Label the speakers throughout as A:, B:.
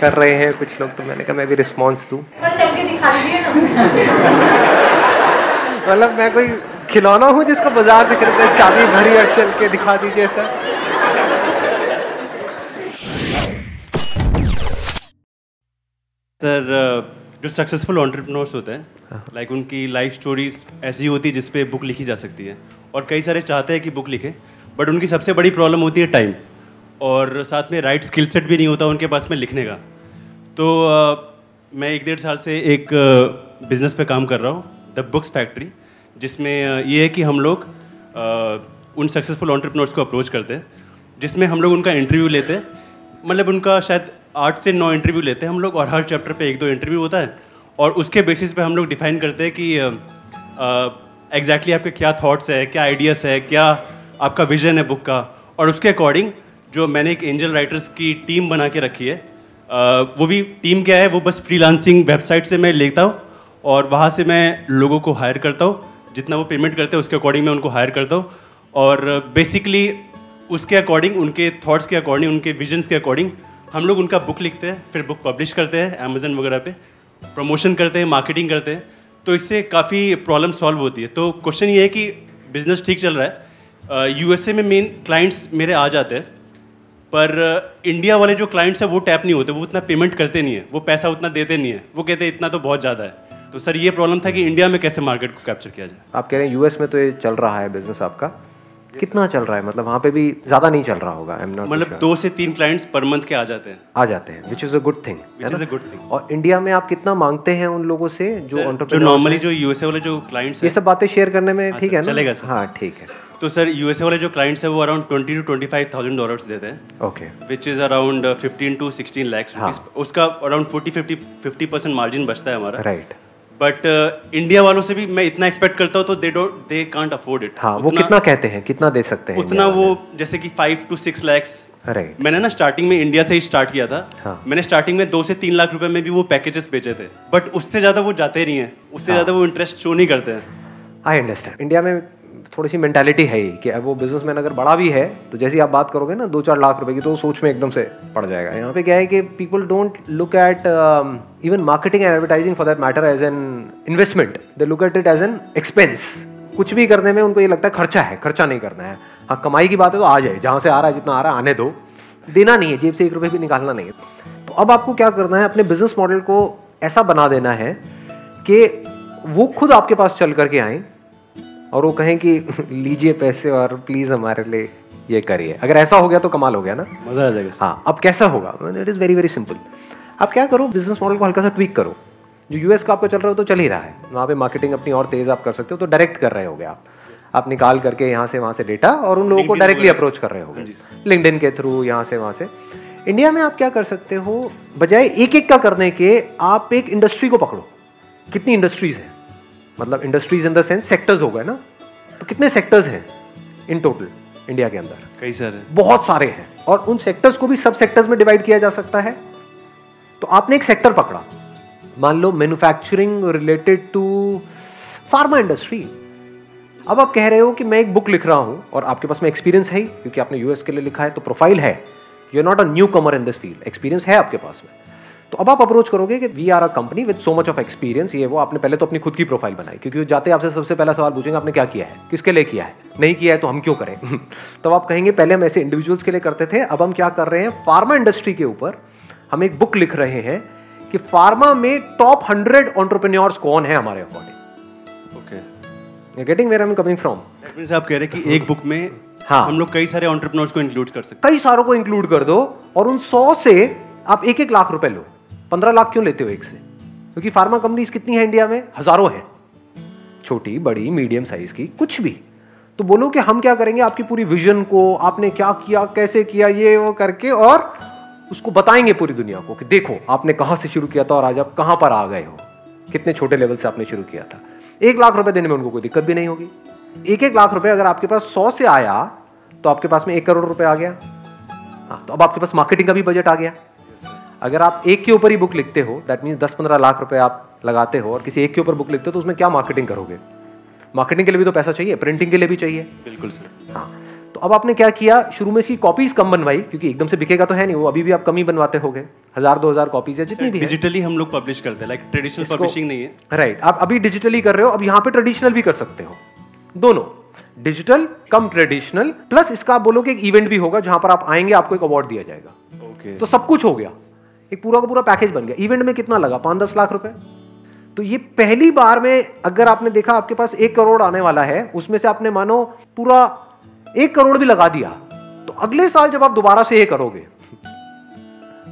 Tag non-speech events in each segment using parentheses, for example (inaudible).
A: कर रहे हैं कुछ लोग तो मैंने कहा मैं भी रिस्पॉन्स दूँ.
B: पर चल के दिखा दीजिए ना।
A: मतलब मैं कोई खिलौना हूँ जिसको बाज़ार से खरीदते चाबी भरी और चल के दिखा दीजिए सर।
C: सर जो सक्सेसफुल ऑन्टरप्रनोर्स होते हैं लाइक उनकी लाइफ स्टोरीज ऐसी होती है जिस पे बुक लिखी जा सकती है। और कई सारे चाहते हैं कि बुक लिखें बट उनकी सबसे बड़ी प्रॉब्लम होती है टाइम। और साथ में राइट स्किल सेट भी नहीं होता उनके पास में लिखने का। तो अ, मैं एक डेढ़ साल से एक बिज़नेस पे काम कर रहा हूँ द बुक्स फैक्ट्री जिसमें ये है कि हम लोग उन सक्सेसफुल ऑन्टरप्रनोर्स को अप्रोच करते हैं जिसमें हम लोग उनका इंटरव्यू लेते हैं। मतलब उनका शायद आठ से नौ इंटरव्यू लेते हैं हम लोग और हर चैप्टर पे एक दो इंटरव्यू होता है। और उसके बेसिस पे हम लोग डिफाइन करते हैं कि एग्जैक्टली exactly आपके क्या थॉट्स है क्या आइडियाज़ है क्या आपका विजन है बुक का। और उसके अकॉर्डिंग जो मैंने एक एंजल राइटर्स की टीम बना के रखी है अ, वो भी टीम क्या है वो बस फ्रीलांसिंग वेबसाइट से मैं लेता हूँ और वहाँ से मैं लोगों को हायर करता हूँ। जितना वो पेमेंट करते हैं उसके अकॉर्डिंग मैं उनको हायर करता हूँ। और बेसिकली उसके अकॉर्डिंग उनके थॉट्स के अकॉर्डिंग उनके विजन्स के अकॉर्डिंग हम लोग उनका बुक लिखते हैं फिर बुक पब्लिश करते हैं अमेजन वगैरह पे। प्रमोशन करते हैं मार्केटिंग करते हैं। तो इससे काफ़ी प्रॉब्लम सॉल्व होती है। तो क्वेश्चन ये है कि बिज़नेस ठीक चल रहा है? यूएसए में मेन क्लाइंट्स मेरे आ जाते हैं पर इंडिया वाले जो क्लाइंट्स हैं वो टैप नहीं होते वो उतना पेमेंट करते नहीं है वो पैसा उतना देते नहीं है वो कहते हैं इतना तो बहुत ज़्यादा है। तो सर ये प्रॉब्लम था कि इंडिया में कैसे मार्केट को कैप्चर किया जाए?
A: आप कह रहे हैं यूएस में तो ये चल रहा है बिज़नेस आपका। कितना चल रहा है? मतलब वहाँ पे भी ज़्यादा नहीं चल रहा होगा आई एम नॉट
C: मतलब दो से तीन क्लाइंट्स पर मंथ के आ जाते हैं।
A: आ जाते हैं which is a good thing
C: which is a good thing
A: और इंडिया में आप कितना मांगते हैं उन लोगों से जो
C: जो नॉर्मली जो यूएसए वाले जो क्लाइंट्स
A: ये सब बातें शेयर करने में ठीक है ना?
C: चलेगा
A: हाँ ठीक है।
C: तो सर यूएसए वाले जो क्लाइंट्स हैं वो around twenty to twenty five thousand dollars देते हैं।
A: Okay
C: which is around fifteen to sixteen lakhs
A: हाँ।
C: उसका around forty fifty fifty percent margin बचता है हमारा।
A: राइट
C: बट इंडिया वालों से भी मैं इतना एक्सपेक्ट करता हूँ तो they don't they can't afford it
A: हाँ वो कितना कहते हैं? कितना दे सकते हैं
C: उतना वो जैसे कि five to six lakhs
A: right
C: मैंने ना स्टार्टिंग में इंडिया से ही स्टार्ट किया था।
A: हाँ।
C: मैंने स्टार्टिंग में दो से तीन लाख रुपए में भी वो पैकेजेस बेचे थे। बट उससे ज़्यादा वो जाते नहीं है। उससे ज़्यादा वो इंटरेस्ट शो नहीं करते हैं।
A: आई अंडरस्टैंड इंडिया में थोड़ी सी मेंटालिटी है ही कि अब वो बिजनेसमैन अगर बड़ा भी है तो जैसे आप बात करोगे ना, दो चार लाख रुपए की तो सोच में एकदम से पड़ जाएगा। यहाँ पे क्या है कि people don't look at even marketing and advertising for that matter as an investment they look at it as an expense कुछ भी करने में उनको ये लगता है खर्चा है, खर्चा नहीं करना है। हाँ कमाई की बात है तो आ जाए, जहाँ से आ रहा है, जितना आ रहा है, आने दो। देना नहीं है, जेब से एक रुपये भी निकालना नहीं है। तो अब आपको क्या करना है, अपने बिज़नेस मॉडल को ऐसा बना देना है कि वो खुद आपके पास चल करके आए और वो कहें कि (laughs) लीजिए पैसे और प्लीज़ हमारे लिए ये करिए। अगर ऐसा हो गया तो कमाल हो गया ना?
C: मज़ा आ जाएगा
A: हाँ अब कैसा होगा? It is very very simple आप क्या करो? बिज़नेस मॉडल को हल्का सा ट्वीक करो। जो यूएस का आपका चल रहा हो तो चल ही रहा है। वहाँ पे मार्केटिंग अपनी और तेज़ आप कर सकते हो तो डायरेक्ट कर रहे होगे आप। आप निकाल करके यहाँ से वहाँ से डेटा और उन लोगों को डायरेक्टली अप्रोच कर रहे होगे।
C: हाँ जी
A: के थ्रू यहाँ से वहाँ से। इंडिया में आप क्या कर सकते हो? बजाय एक एक का करने के आप एक इंडस्ट्री को पकड़ो। कितनी इंडस्ट्रीज़ हैं? मतलब industries in the sense sectors हो गए ना? तो कितने सेक्टर्स हैं इन टोटल इंडिया के अंदर?
C: कई सारे।
A: बहुत सारे हैं। और उन सेक्टर्स को भी सब सेक्टर्स में डिवाइड किया जा सकता है। तो आपने एक सेक्टर पकड़ा। मान लो manufacturing related to pharma industry अब आप कह रहे हो कि मैं एक बुक लिख रहा हूँ और आपके पास में एक्सपीरियंस है ही क्योंकि आपने यूएस के लिए लिखा है तो प्रोफ़ाइल है। You are not a newcomer in this field experience है आपके पास में। तो अब आप अप्रोच करोगे कि we are a company with so much of experience ये वो आपने पहले तो अपनी खुद की प्रोफ़ाइल बनाई क्योंकि जाते आपसे सबसे पहला सवाल पूछेंगे आपने क्या किया है? किसके लिए किया है? नहीं किया है तो हम क्यों करें? (laughs) तो आप कहेंगे पहले हम ऐसे इंडिविजुअल्स के लिए करते थे अब हम क्या कर रहे हैं? फार्मा इंडस्ट्री के ऊपर हम एक बुक लिख रहे हैं कि फार्मा में टॉप हंड्रेड ऑन्टरप्रेन्योर्स कौन है हमारे according
C: okay
A: getting I am coming from
C: आप कह रहे हैं कि एक बुक में
A: हाँ।
C: हम लोग कई सारे एंटरप्रेन्योर्स को इंक्लूड कर सकते
A: कई सारों को इंक्लूड कर दो और उन सौ से आप एक एक लाख रुपए लो। पंद्रह लाख क्यों लेते हो एक से? क्योंकि फार्मा कंपनीज़ कितनी है इंडिया में? हज़ारों है। छोटी, बड़ी मीडियम साइज़ की, कुछ भी। तो बोलो कि हम क्या करेंगे? आपकी पूरी विजन को, आपने क्या किया, कैसे किया, ये, वो करके और उसको बताएँगे पूरी दुनिया को कि देखो, आपने कहाँ से शुरू किया था और आज आप कहाँ पर आ गए हो? कितने छोटे लेवल से आपने शुरू किया था? एक लाख रुपए देने में उनको कोई दिक्कत भी नहीं होगी। एक एक लाख रुपए अगर आपके पास सौ से आया तो आपके पास में एक करोड़ रुपए आ गया। हाँ तो अब आपके पास मार्केटिंग का भी बजट आ गया। अगर आप एक के ऊपर ही बुक लिखते हो दैट मीन्स दस पंद्रह लाख रुपए आप लगाते हो और किसी एक के ऊपर बुक लिखते हो तो उसमें क्या मार्केटिंग करोगे? मार्केटिंग के लिए भी तो पैसा चाहिए प्रिंटिंग के लिए भी चाहिए।
C: बिल्कुल सर।
A: हाँ तो अब आपने क्या किया? शुरू में इसकी कॉपीज कम बनवाई क्योंकि एकदम से बिकेगा तो है नहीं वो अभी भी आप कम ही बनवाते हो गए हज़ार दो हज़ार कॉपीज है जितनी भी
C: डिजिटली हम लोग पब्लिश करते हैं लाइक ट्रेडिशनल पब्लिशिंग नहीं है।
A: राइट आप अभी डिजिटली कर रहे हो अब यहाँ पे ट्रेडिशनल भी कर सकते हो। दोनों डिजिटल कम ट्रेडिशनल प्लस इसका आप बोलो कि एक इवेंट भी होगा जहाँ पर आप आएँगे आपको एक अवार्ड दिया जाएगा।
C: ओके
A: तो सब कुछ हो गया। एक पूरा का पूरा पैकेज बन गया। इवेंट में कितना लगा? पाँच दस लाख रुपए। तो ये पहली बार में अगर आपने देखा आपके पास एक करोड़ आने वाला है उसमें से आपने मानो पूरा एक करोड़ भी लगा दिया तो अगले साल जब आप दोबारा से ये करोगे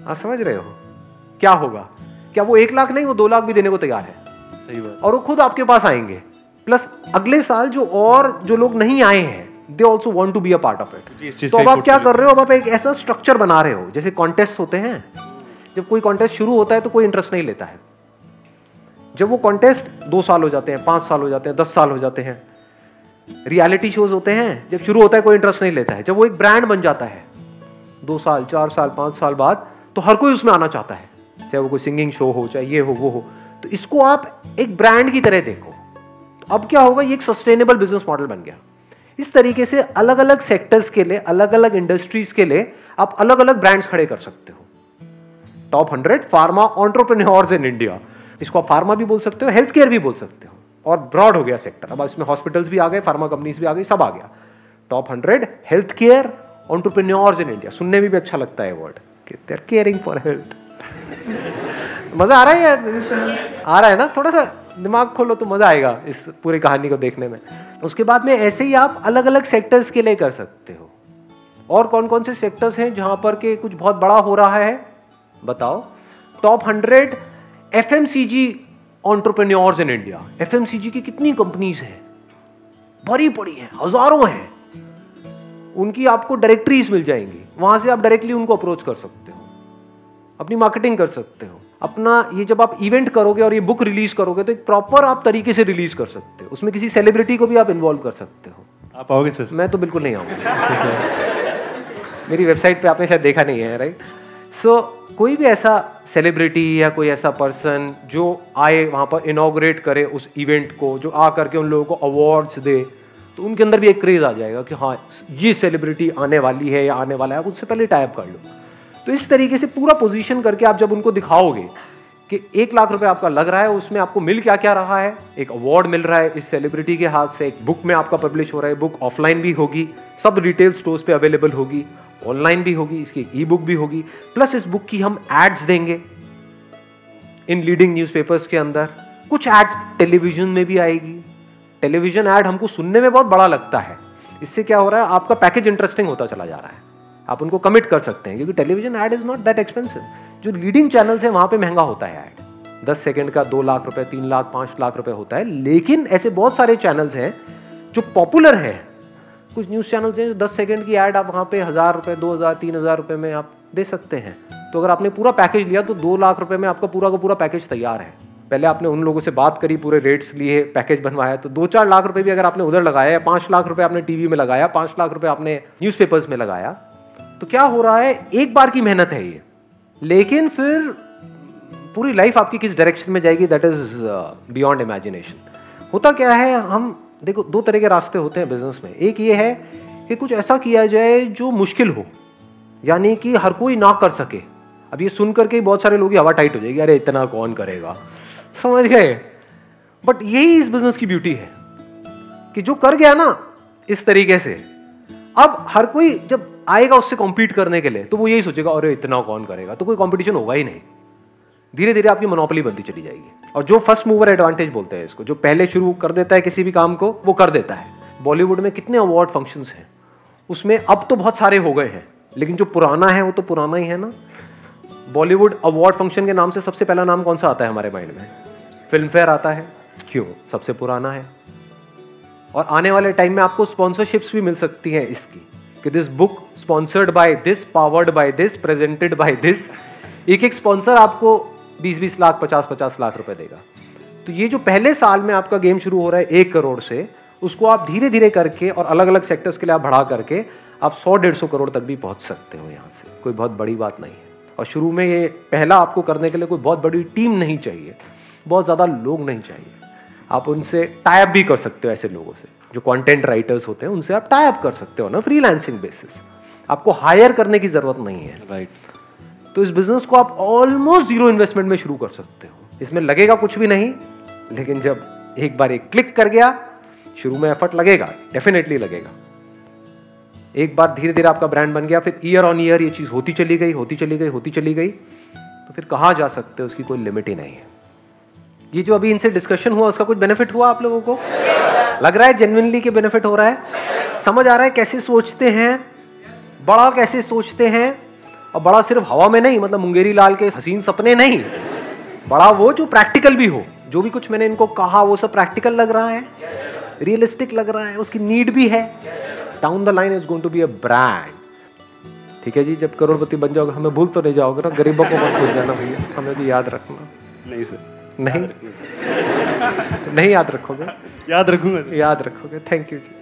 A: आप समझ रहे हो क्या होगा? क्या वो एक लाख नहीं वो दो लाख भी देने को तैयार है।
C: सही बात।
A: और वो खुद आपके पास आएँगे। प्लस अगले साल जो और जो लोग नहीं आए हैं they also want to be a part of it तो अब आप क्या कर रहे हो? अब आप एक ऐसा स्ट्रक्चर बना रहे हो जैसे कॉन्टेस्ट होते हैं। जब कोई कॉन्टेस्ट शुरू होता है तो कोई इंटरेस्ट नहीं लेता है। जब वो कॉन्टेस्ट दो साल हो जाते हैं, पाँच साल हो जाते हैं, दस साल हो जाते हैं रियलिटी शोज़ होते हैं, जब शुरू होता है कोई इंटरेस्ट नहीं लेता है। जब वो एक ब्रांड बन जाता है, दो साल, चार साल, पाँच साल बाद तो हर कोई उसमें आना चाहता है। चाहे वो कोई सिंगिंग शो हो, चाहे ये हो, वो हो। तो इसको आप एक ब्रांड की तरह देखो। तो अब क्या होगा, ये एक सस्टेनेबल बिज़नेस मॉडल बन गया। इस तरीके से अलग अलग सेक्टर्स के लिए अलग अलग इंडस्ट्रीज़ के लिए आप अलग अलग ब्रांड्स खड़े कर सकते हो। Top hundred pharma entrepreneurs in India. इसको आप फार्मा भी बोल सकते हो हेल्थ केयर भी बोल सकते हो। और ब्रॉड हो गया सेक्टर अब इसमें हॉस्पिटल्स भी आ गए फार्मा कंपनीज़ भी आ गई सब आ गया। Top hundred health care entrepreneurs in India सुनने में भी अच्छा लगता है वर्ड केयरिंग फॉर हेल्थ मज़ा आ रहा है यार आ रहा है ना? थोड़ा सा दिमाग खोलो तो मज़ा आएगा इस पूरी कहानी को देखने में। उसके बाद में ऐसे ही आप अलग अलग सेक्टर्स के लिए कर सकते हो। और कौन कौन से सेक्टर्स हैं जहाँ पर के कुछ बहुत बड़ा हो रहा है? बताओ। Top hundred F M C G entrepreneurs in India F M C G की कितनी कंपनीज़ हैं? बड़ी बड़ी हैं हज़ारों हैं। उनकी आपको डायरेक्टरीज मिल जाएँगी। वहाँ से आप डायरेक्टली उनको अप्रोच कर सकते हो। अपनी मार्केटिंग कर सकते हो। अपना ये जब आप इवेंट करोगे और ये बुक रिलीज़ करोगे तो एक प्रॉपर आप तरीके से रिलीज़ कर सकते हो। उसमें किसी सेलिब्रिटी को भी आप इन्वॉल्व कर सकते हो।
C: आप आओगे सर?
A: मैं तो बिल्कुल नहीं आऊँगा। (laughs) मेरी वेबसाइट पे आपने शायद देखा नहीं है राइट सो so, कोई भी ऐसा सेलिब्रिटी या कोई ऐसा पर्सन जो आए वहाँ पर इनाग्रेट करे उस इवेंट को जो आ करके उन लोगों को अवार्ड्स दे तो उनके अंदर भी एक क्रेज आ जाएगा कि हाँ ये सेलिब्रिटी आने वाली है या आने वाला है उससे पहले टाइप कर लो। तो इस तरीके से पूरा पोजीशन करके आप जब उनको दिखाओगे कि एक लाख रुपए आपका लग रहा है उसमें आपको मिल क्या क्या रहा है एक अवार्ड मिल रहा है इस सेलिब्रिटी के हाथ से एक बुक में आपका पब्लिश हो रहा है बुक ऑफलाइन भी होगी सब रिटेल स्टोर्स पे अवेलेबल होगी। ऑनलाइन भी होगी, इसकी ई बुक भी होगी प्लस इस बुक की हम एड्स देंगे इन लीडिंग न्यूज़पेपर्स के अंदर। कुछ एड्स टेलीविज़न में भी आएगी। टेलीविज़न एड हमको सुनने में बहुत बड़ा लगता है। इससे क्या हो रहा है, आपका पैकेज इंटरेस्टिंग होता चला जा रहा है। आप उनको कमिट कर सकते हैं, क्योंकि television ad is not that expensive जो लीडिंग चैनल्स है, वहाँ पे महँगा होता है एड दस सेकंड का दो लाख रुपए, तीन लाख, पाँच लाख रुपए होता है। लेकिन ऐसे बहुत सारे चैनल्स हैं जो पॉपुलर हैं। कुछ न्यूज़ चैनल्स हैं दस सेकंड की एड आप वहाँ पे हज़ार रुपए, दो हज़ार, तीन हज़ार रुपए में आप दे सकते हैं। तो अगर आपने पूरा पैकेज लिया तो दो लाख रुपए में आपका पूरा का पूरा पैकेज तैयार है। पहले आपने उन लोगों से बात करी, पूरे रेट्स लिए पैकेज बनवाया तो दो चार लाख रुपए भी अगर आपने उधर लगाया या पाँच लाख रुपए आपने टीवी में लगाया, पाँच लाख रुपए आपने न्यूज़पेपर्स में लगाया तो क्या हो रहा है? एक बार की मेहनत है ये। लेकिन फिर पूरी लाइफ आपकी किस डायरेक्शन में जाएगी? दैट इज़ बियॉन्ड इमेजिनेशन होता क्या है? हम देखो, दो तरह के रास्ते होते हैं बिज़नेस में। एक ये है कि कुछ ऐसा किया जाए जो मुश्किल हो, यानी कि हर कोई ना कर सके। अब ये सुन करके बहुत सारे लोग हवा टाइट हो जाएगी, अरे, इतना कौन करेगा? समझ गए? बट यही इस बिज़नेस की ब्यूटी है, कि जो कर गया ना, इस तरीके से। अब हर कोई जब आएगा उससे कॉम्पीट करने के लिए तो वो यही सोचेगा, अरे, इतना कौन करेगा? तो कोई कॉम्पिटिशन होगा ही नहीं। धीरे धीरे आपकी मोनोपली बनती चली जाएगी। और जो फ़र्स्ट मूवर एडवांटेज बोलते हैं इसको, जो पहले शुरू कर देता है किसी भी काम को, वो कर देता है। बॉलीवुड में कितने अवार्ड फ़ंक्शन हैं? उसमें अब तो बहुत सारे हो गए हैं, लेकिन जो पुराना है वो तो पुराना ही है ना। बॉलीवुड अवार्ड फ़ंक्शन के नाम से सबसे पहला नाम कौन सा आता है हमारे माइंड में? फ़िल्म फेयर आता है। क्यों? सबसे पुराना है। और आने वाले टाइम में आपको स्पॉन्सरशिप्स भी मिल सकती हैं इसकी, कि this book sponsored by this powered by this presented by this एक एक स्पॉन्सर आपको 20-20 लाख 50-50 लाख रुपए देगा। तो ये जो पहले साल में आपका गेम शुरू हो रहा है एक करोड़ से, उसको आप धीरे धीरे करके और अलग अलग सेक्टर्स के लिए आप बढ़ा करके आप सौ, डेढ़ सौ करोड़ तक भी पहुँच सकते हो यहाँ से। कोई बहुत बड़ी बात नहीं है। और शुरू में ये पहला आपको करने के लिए कोई बहुत बड़ी टीम नहीं चाहिए, बहुत ज़्यादा लोग नहीं चाहिए। आप उनसे टाइप भी कर सकते हो ऐसे लोगों से। जो कंटेंट राइटर्स होते हैं, उनसे आप टाइप कर सकते हो ना फ्रीलांसिंग बेसिस आपको हायर करने की ज़रूरत नहीं है।
C: राइट
A: तो इस बिज़नेस को आप ऑलमोस्ट ज़ीरो इन्वेस्टमेंट में शुरू कर सकते हो। इसमें लगेगा कुछ भी नहीं, लेकिन जब एक बार एक क्लिक कर गया, शुरू में एफर्ट लगेगा डेफिनेटली लगेगा। एक बार धीरे धीरे आपका ब्रांड बन गया, फिर ईयर ऑन ईयर ये चीज़ होती चली गई, होती चली गई, होती चली गई तो फिर कहा जा सकते हैं? उसकी कोई लिमिट ही नहीं है। ये जो अभी इनसे डिस्कशन हुआ, उसका कुछ बेनिफिट हुआ आप लोगों को? लग रहा है जेनविनली के बेनिफिट हो रहा है? समझ आ रहा है कैसे सोचते हैं? बड़ा कैसे सोचते हैं? और बड़ा सिर्फ़ हवा में नहीं मतलब मुंगेरी लाल के हसीन सपने नहीं बड़ा वो जो प्रैक्टिकल भी हो जो भी कुछ मैंने इनको कहा वो सब प्रैक्टिकल लग रहा है रियलिस्टिक लग रहा है उसकी नीड भी है। Down the line is going to be a brand ठीक है जी जब करोड़पति बन जाओगे हमें भूल तो नहीं जाओगे ना गरीबों को मत भूल जाना भैया हमें भी याद रखना।
C: नहीं सर।
A: नहीं? नहीं याद रखोगे?
C: याद रखूँगा
A: याद रखोगे। Thank you ji.